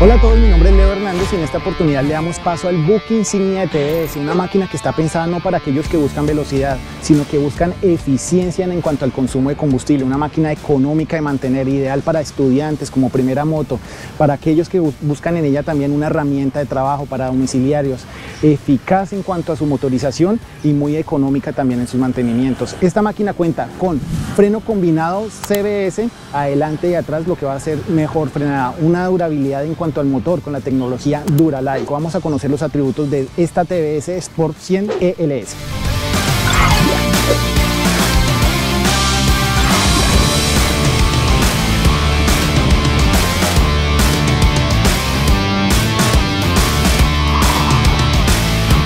Hola a todos, mi Hernández y en esta oportunidad le damos paso al Book Insignia de TBS, una máquina que está pensada no para aquellos que buscan velocidad, sino que buscan eficiencia en cuanto al consumo de combustible, una máquina económica de mantener, ideal para estudiantes como primera moto, para aquellos que buscan en ella también una herramienta de trabajo para domiciliarios, eficaz en cuanto a su motorización y muy económica también en sus mantenimientos. Esta máquina cuenta con freno combinado CBS, adelante y atrás, lo que va a ser mejor frenada, una durabilidad en cuanto al motor con la tecnología Duralaico. Vamos a conocer los atributos de esta TBS Sport 100 ELS.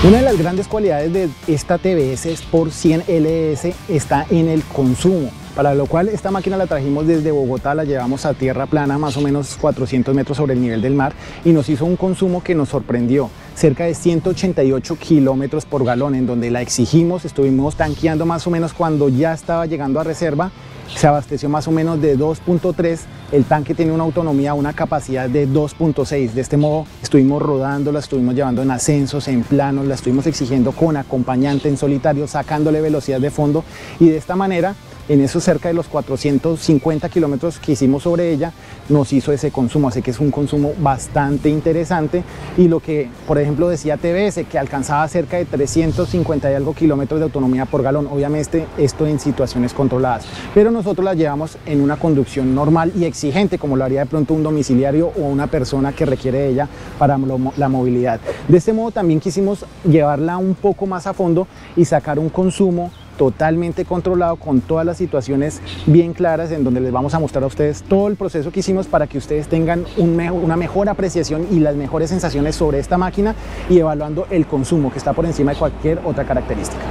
Una de las grandes cualidades de esta TBS Sport 100 LS está en el consumo para lo cual esta máquina la trajimos desde Bogotá, la llevamos a tierra plana, más o menos 400 metros sobre el nivel del mar, y nos hizo un consumo que nos sorprendió, cerca de 188 kilómetros por galón, en donde la exigimos, estuvimos tanqueando más o menos cuando ya estaba llegando a reserva, se abasteció más o menos de 2.3, el tanque tiene una autonomía, una capacidad de 2.6, de este modo estuvimos rodando, la estuvimos llevando en ascensos, en planos, la estuvimos exigiendo con acompañante en solitario, sacándole velocidad de fondo y de esta manera en esos cerca de los 450 kilómetros que hicimos sobre ella, nos hizo ese consumo, así que es un consumo bastante interesante. Y lo que, por ejemplo, decía TBS, que alcanzaba cerca de 350 y algo kilómetros de autonomía por galón, obviamente esto en situaciones controladas, pero nosotros la llevamos en una conducción normal y exigente, como lo haría de pronto un domiciliario o una persona que requiere de ella para la movilidad. De este modo también quisimos llevarla un poco más a fondo y sacar un consumo totalmente controlado con todas las situaciones bien claras en donde les vamos a mostrar a ustedes todo el proceso que hicimos para que ustedes tengan una mejor apreciación y las mejores sensaciones sobre esta máquina y evaluando el consumo que está por encima de cualquier otra característica.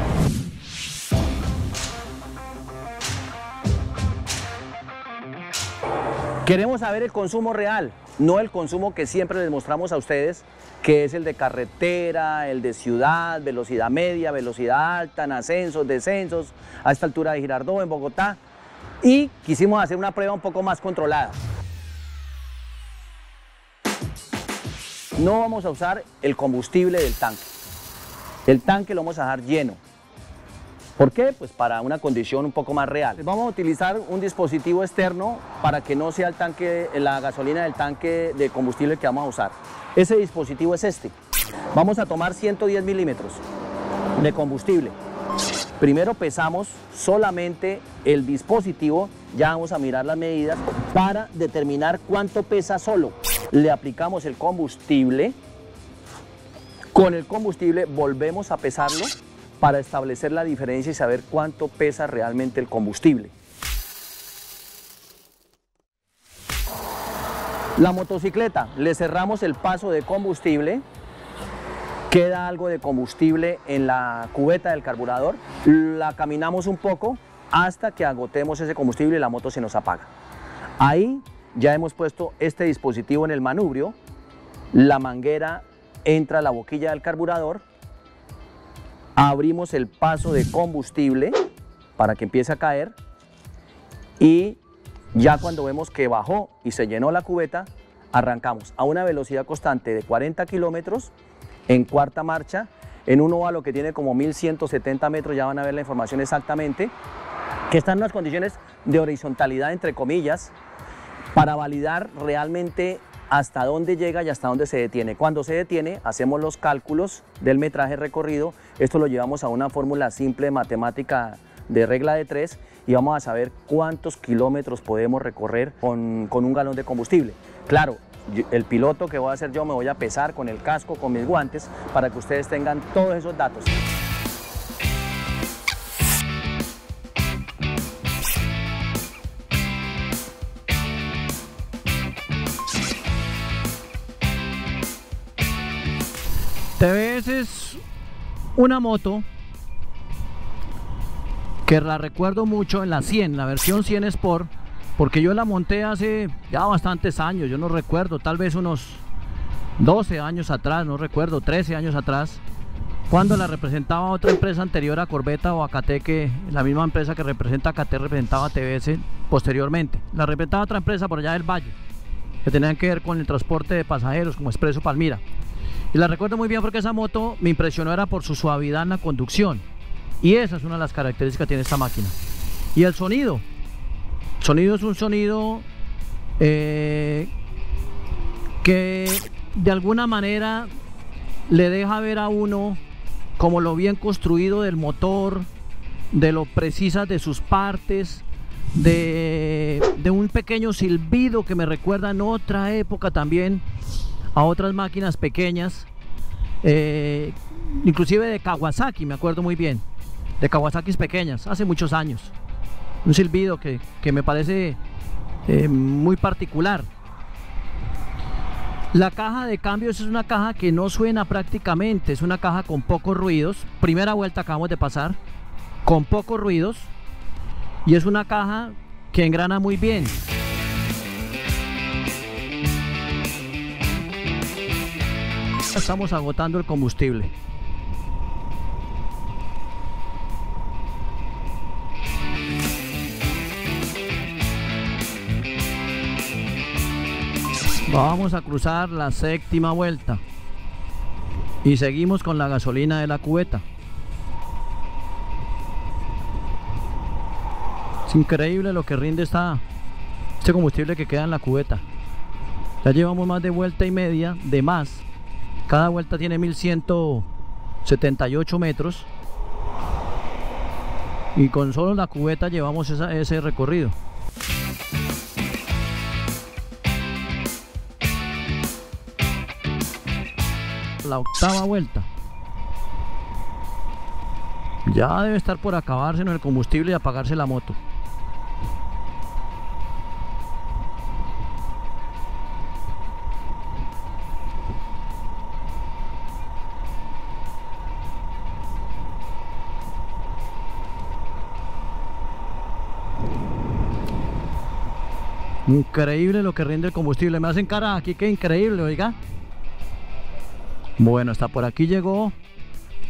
Queremos saber el consumo real, no el consumo que siempre les mostramos a ustedes, que es el de carretera, el de ciudad, velocidad media, velocidad alta, en ascensos, descensos, a esta altura de Girardot, en Bogotá. Y quisimos hacer una prueba un poco más controlada. No vamos a usar el combustible del tanque. El tanque lo vamos a dejar lleno. ¿Por qué? Pues para una condición un poco más real. Vamos a utilizar un dispositivo externo para que no sea el tanque, la gasolina del tanque de combustible que vamos a usar. Ese dispositivo es este. Vamos a tomar 110 milímetros de combustible. Primero pesamos solamente el dispositivo, ya vamos a mirar las medidas, para determinar cuánto pesa solo. Le aplicamos el combustible, con el combustible volvemos a pesarlo para establecer la diferencia y saber cuánto pesa realmente el combustible. La motocicleta, le cerramos el paso de combustible, queda algo de combustible en la cubeta del carburador, la caminamos un poco hasta que agotemos ese combustible y la moto se nos apaga. Ahí ya hemos puesto este dispositivo en el manubrio, la manguera entra a la boquilla del carburador abrimos el paso de combustible para que empiece a caer y ya cuando vemos que bajó y se llenó la cubeta, arrancamos a una velocidad constante de 40 kilómetros en cuarta marcha, en un óvalo que tiene como 1170 metros, ya van a ver la información exactamente, que están unas condiciones de horizontalidad entre comillas, para validar realmente hasta dónde llega y hasta dónde se detiene. Cuando se detiene, hacemos los cálculos del metraje recorrido. Esto lo llevamos a una fórmula simple matemática de regla de tres y vamos a saber cuántos kilómetros podemos recorrer con, con un galón de combustible. Claro, el piloto que voy a hacer yo me voy a pesar con el casco, con mis guantes, para que ustedes tengan todos esos datos. TVS es una moto que la recuerdo mucho en la 100, la versión 100 Sport, porque yo la monté hace ya bastantes años, yo no recuerdo, tal vez unos 12 años atrás, no recuerdo, 13 años atrás, cuando la representaba otra empresa anterior a Corbeta o a que la misma empresa que representa a KT representaba a TVS posteriormente. La representaba otra empresa por allá del Valle. que tenían que ver con el transporte de pasajeros como Expreso Palmira. Y la recuerdo muy bien porque esa moto me impresionó era por su suavidad en la conducción. Y esa es una de las características que tiene esta máquina. Y el sonido. El sonido es un sonido eh, que de alguna manera le deja ver a uno como lo bien construido del motor, de lo precisas de sus partes, de, de, un pequeño silbido que me recuerda en otra época también a otras máquinas pequeñas, eh, inclusive de Kawasaki, me acuerdo muy bien, de Kawasaki pequeñas, hace muchos años. Un silbido que, que me parece eh, muy particular. La caja de cambios es una caja que no suena prácticamente, es una caja con pocos ruidos. Primera vuelta acabamos de pasar, con pocos ruidos. Y es una caja que engrana muy bien. Estamos agotando el combustible. Vamos a cruzar la séptima vuelta. Y seguimos con la gasolina de la cubeta. Es increíble lo que rinde esta, este combustible que queda en la cubeta. Ya llevamos más de vuelta y media, de más. Cada vuelta tiene 1178 metros. Y con solo la cubeta llevamos ese recorrido. la octava vuelta. Ya debe estar por acabarse el combustible y apagarse la moto. Increíble lo que rinde el combustible. Me hacen cara aquí, que increíble, oiga. Bueno, hasta por aquí llegó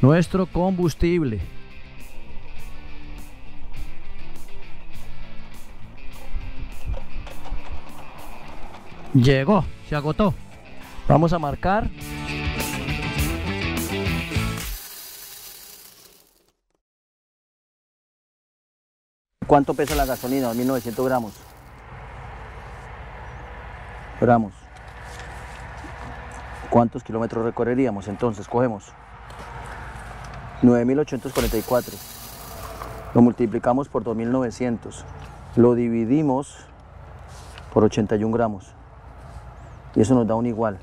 nuestro combustible. Llegó, se agotó. Vamos a marcar. ¿Cuánto pesa la gasolina? 1900 gramos. Gramos. ¿Cuántos kilómetros recorreríamos? Entonces, cogemos 9.844, lo multiplicamos por 2.900, lo dividimos por 81 gramos y eso nos da un igual.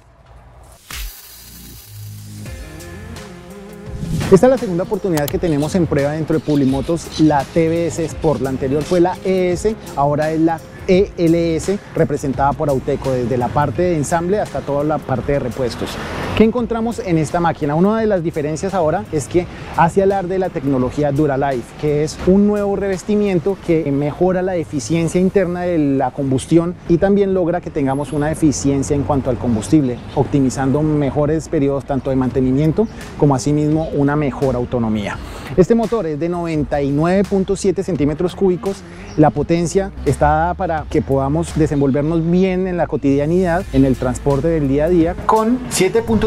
Esta es la segunda oportunidad que tenemos en prueba dentro de Publimotos, la TBS Sport. La anterior fue la ES, ahora es la ELS representada por Auteco, desde la parte de ensamble hasta toda la parte de repuestos. ¿Qué encontramos en esta máquina? Una de las diferencias ahora es que hace hablar de la tecnología Duralife, que es un nuevo revestimiento que mejora la eficiencia interna de la combustión y también logra que tengamos una eficiencia en cuanto al combustible, optimizando mejores periodos tanto de mantenimiento como asimismo una mejor autonomía. Este motor es de 99.7 centímetros cúbicos, la potencia está dada para que podamos desenvolvernos bien en la cotidianidad, en el transporte del día a día, con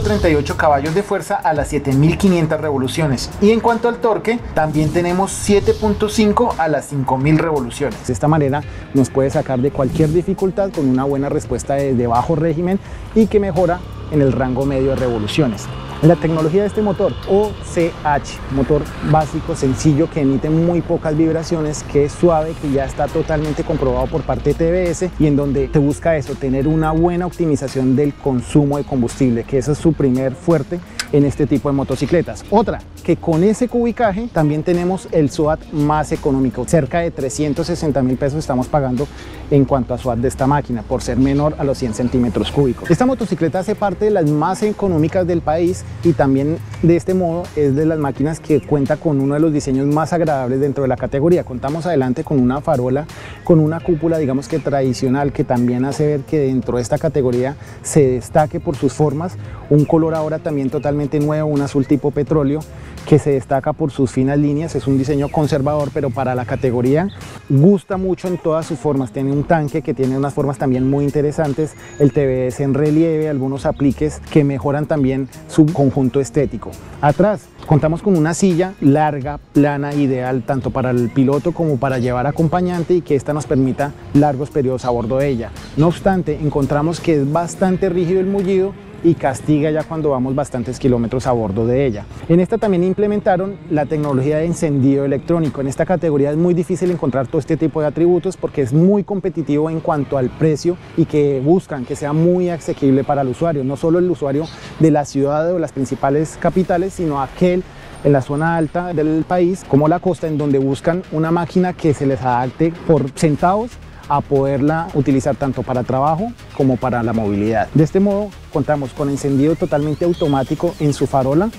7.38 caballos de fuerza a las 7500 revoluciones. Y en cuanto al torque, también tenemos 7.5 a las 5000 revoluciones. De esta manera nos puede sacar de cualquier dificultad con una buena respuesta de, de bajo régimen y que mejora en el rango medio de revoluciones. La tecnología de este motor, OCH, motor básico, sencillo, que emite muy pocas vibraciones, que es suave, que ya está totalmente comprobado por parte de TBS y en donde te busca eso, tener una buena optimización del consumo de combustible, que ese es su primer fuerte en este tipo de motocicletas. Otra, que con ese cubicaje también tenemos el SWAT más económico, cerca de 360 mil pesos estamos pagando en cuanto a SWAT de esta máquina, por ser menor a los 100 centímetros cúbicos. Esta motocicleta hace parte de las más económicas del país y también de este modo es de las máquinas que cuenta con uno de los diseños más agradables dentro de la categoría. Contamos adelante con una farola, con una cúpula digamos que tradicional que también hace ver que dentro de esta categoría se destaque por sus formas, un color ahora también totalmente nuevo, un azul tipo petróleo, que se destaca por sus finas líneas, es un diseño conservador, pero para la categoría gusta mucho en todas sus formas. Tiene un tanque que tiene unas formas también muy interesantes, el TBS en relieve, algunos apliques que mejoran también su conjunto estético. Atrás contamos con una silla larga, plana, ideal tanto para el piloto como para llevar acompañante y que esta nos permita largos periodos a bordo de ella. No obstante, encontramos que es bastante rígido el mullido y castiga ya cuando vamos bastantes kilómetros a bordo de ella. En esta también implementaron la tecnología de encendido electrónico. En esta categoría es muy difícil encontrar todo este tipo de atributos porque es muy competitivo en cuanto al precio y que buscan que sea muy asequible para el usuario, no solo el usuario de la ciudad o las principales capitales, sino aquel en la zona alta del país, como la costa, en donde buscan una máquina que se les adapte por centavos a poderla utilizar tanto para trabajo como para la movilidad. De este modo contamos con encendido totalmente automático en su farola,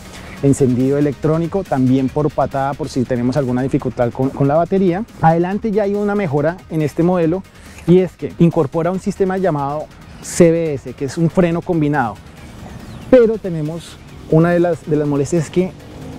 encendido electrónico, también por patada por si tenemos alguna dificultad con, con, la batería. Adelante ya hay una mejora en este modelo y es que incorpora un sistema llamado CBS, que es un freno combinado. Pero tenemos una de las, de las molestias es que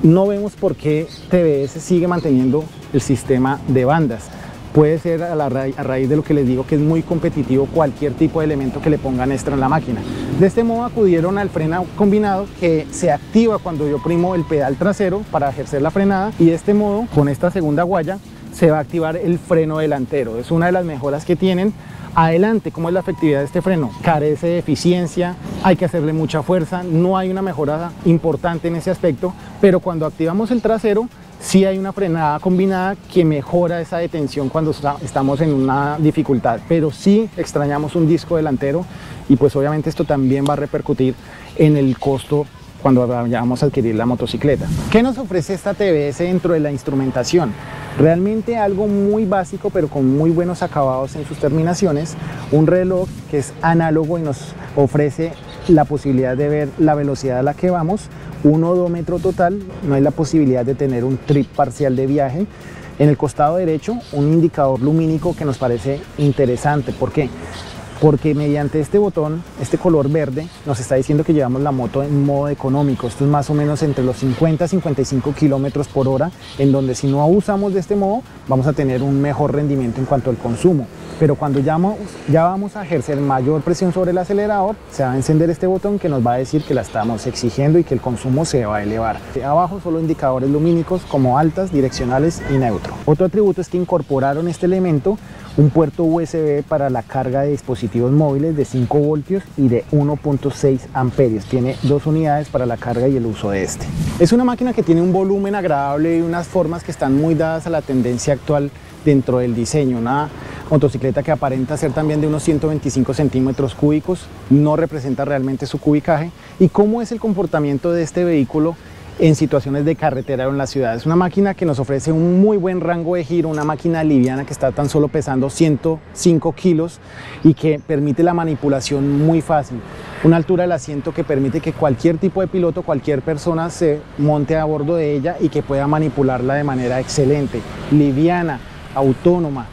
no vemos por qué TBS sigue manteniendo el sistema de bandas puede ser a, raíz de lo que les digo que es muy competitivo cualquier tipo de elemento que le pongan extra en la máquina. De este modo acudieron al freno combinado que se activa cuando yo primo el pedal trasero para ejercer la frenada y de este modo con esta segunda guaya se va a activar el freno delantero. Es una de las mejoras que tienen. Adelante, ¿cómo es la efectividad de este freno? Carece de eficiencia, hay que hacerle mucha fuerza, no hay una mejora importante en ese aspecto, pero cuando activamos el trasero sí hay una frenada combinada que mejora esa detención cuando estamos en una dificultad, pero sí extrañamos un disco delantero y pues obviamente esto también va a repercutir en el costo cuando vayamos a adquirir la motocicleta. ¿Qué nos ofrece esta TBS dentro de la instrumentación? Realmente algo muy básico pero con muy buenos acabados en sus terminaciones, un reloj que es análogo y nos ofrece la posibilidad de ver la velocidad a la que vamos, un odómetro total, no hay la posibilidad de tener un trip parcial de viaje. En el costado derecho, un indicador lumínico que nos parece interesante. ¿Por qué? Porque mediante este botón, este color verde, nos está diciendo que llevamos la moto en modo económico. Esto es más o menos entre los 50 y 55 kilómetros por hora, en donde si no abusamos de este modo, vamos a tener un mejor rendimiento en cuanto al consumo pero cuando ya, ya, vamos a ejercer mayor presión sobre el acelerador, se va a encender este botón que nos va a decir que la estamos exigiendo y que el consumo se va a elevar. Abajo solo indicadores lumínicos como altas, direccionales y neutro. Otro atributo es que incorporaron este elemento un puerto USB para la carga de dispositivos móviles de 5 voltios y de 1.6 amperios. Tiene dos unidades para la carga y el uso de este. Es una máquina que tiene un volumen agradable y unas formas que están muy dadas a la tendencia actual dentro del diseño. Una motocicleta que aparenta ser también de unos 125 centímetros cúbicos, no representa realmente su cubicaje. ¿Y cómo es el comportamiento de este vehículo en situaciones de carretera o en la ciudad. Es una máquina que nos ofrece un muy buen rango de giro, una máquina liviana que está tan solo pesando 105 kilos y que permite la manipulación muy fácil. Una altura del asiento que permite que cualquier tipo de piloto, cualquier persona se monte a bordo de ella y que pueda manipularla de manera excelente, liviana, autónoma,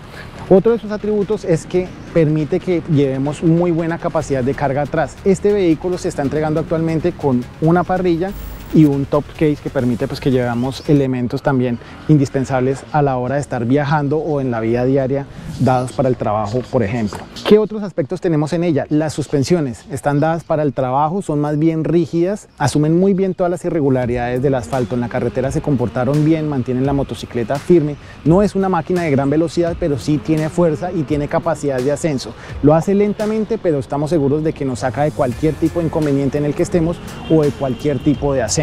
otro de sus atributos es que permite que llevemos muy buena capacidad de carga atrás. Este vehículo se está entregando actualmente con una parrilla y un top case que permite pues, que llevamos elementos también indispensables a la hora de estar viajando o en la vida diaria dados para el trabajo, por ejemplo. ¿Qué otros aspectos tenemos en ella? Las suspensiones están dadas para el trabajo, son más bien rígidas, asumen muy bien todas las irregularidades del asfalto, en la carretera se comportaron bien, mantienen la motocicleta firme. No es una máquina de gran velocidad, pero sí tiene fuerza y tiene capacidad de ascenso. Lo hace lentamente, pero estamos seguros de que nos saca de cualquier tipo de inconveniente en el que estemos o de cualquier tipo de ascenso.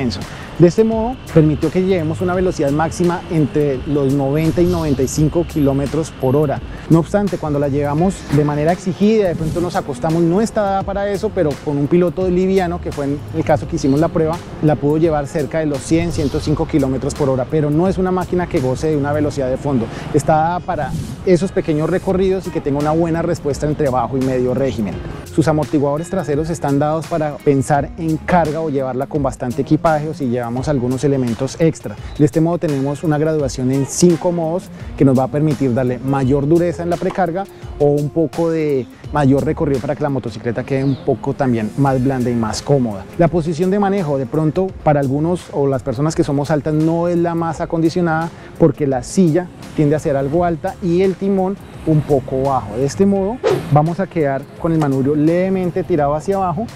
De este modo, permitió que lleguemos a una velocidad máxima entre los 90 y 95 kilómetros por hora. No obstante, cuando la llevamos de manera exigida, de pronto nos acostamos, no está dada para eso, pero con un piloto liviano, que fue en el caso que hicimos la prueba, la pudo llevar cerca de los 100, 105 kilómetros por hora, pero no es una máquina que goce de una velocidad de fondo. Está dada para esos pequeños recorridos y que tenga una buena respuesta entre bajo y medio régimen. Sus amortiguadores traseros están dados para pensar en carga o llevarla con bastante equipaje equipaje o si llevamos algunos elementos extra. De este modo tenemos una graduación en cinco modos que nos va a permitir darle mayor dureza en la precarga o un poco de mayor recorrido para que la motocicleta quede un poco también más blanda y más cómoda. La posición de manejo de pronto para algunos o las personas que somos altas no es la más acondicionada porque la silla tiende a ser algo alta y el timón un poco bajo. De este modo vamos a quedar con el manubrio levemente tirado hacia abajo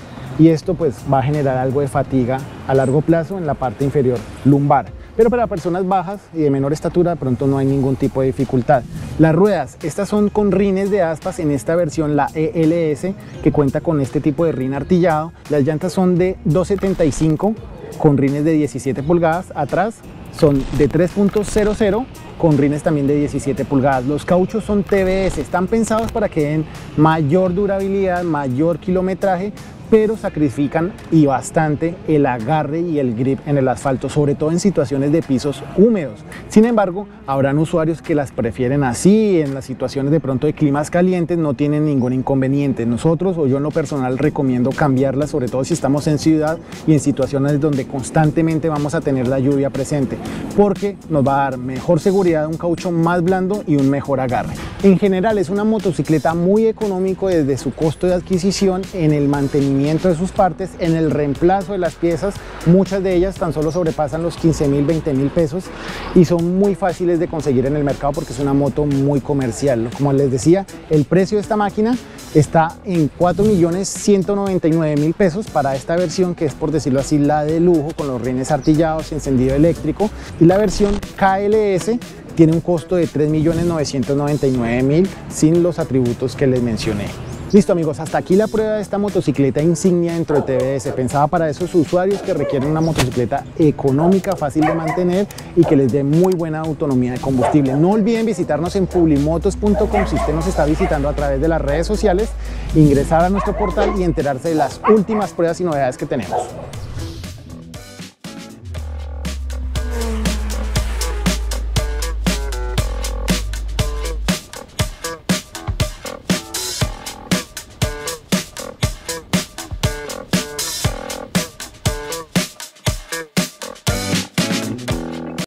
y esto pues va a generar algo de fatiga a largo plazo en la parte inferior lumbar. Pero para personas bajas y de menor estatura de pronto no hay ningún tipo de dificultad. Las ruedas, estas son con rines de aspas en esta versión, la ELS, que cuenta con este tipo de rin artillado. Las llantas son de 275 con rines de 17 pulgadas atrás, son de 3.00 con rines también de 17 pulgadas. Los cauchos son TBS, están pensados para que den mayor durabilidad, mayor kilometraje, pero sacrifican y bastante el agarre y el grip en el asfalto, sobre todo en situaciones de pisos húmedos. Sin embargo, habrán usuarios que las prefieren así, en las situaciones de pronto de climas calientes no tienen ningún inconveniente. Nosotros o yo en lo personal recomiendo cambiarlas, sobre todo si estamos en ciudad y en situaciones donde constantemente vamos a tener la lluvia presente, porque nos va a dar mejor seguridad, un caucho más blando y un mejor agarre. En general es una motocicleta muy económico desde su costo de adquisición en el mantenimiento de sus partes, en el reemplazo de las piezas, muchas de ellas tan solo sobrepasan los 15 mil, 20 mil pesos y son muy fáciles de conseguir en el mercado porque es una moto muy comercial. Como les decía, el precio de esta máquina está en 4 millones 199 mil pesos para esta versión que es por decirlo así la de lujo con los rines artillados y encendido eléctrico y la versión KLS tiene un costo de 3 millones 999 mil sin los atributos que les mencioné. Listo amigos, hasta aquí la prueba de esta motocicleta insignia dentro de TBS, pensada para esos usuarios que requieren una motocicleta económica, fácil de mantener y que les dé muy buena autonomía de combustible. No olviden visitarnos en publimotos.com si usted nos está visitando a través de las redes sociales, ingresar a nuestro portal y enterarse de las últimas pruebas y novedades que tenemos.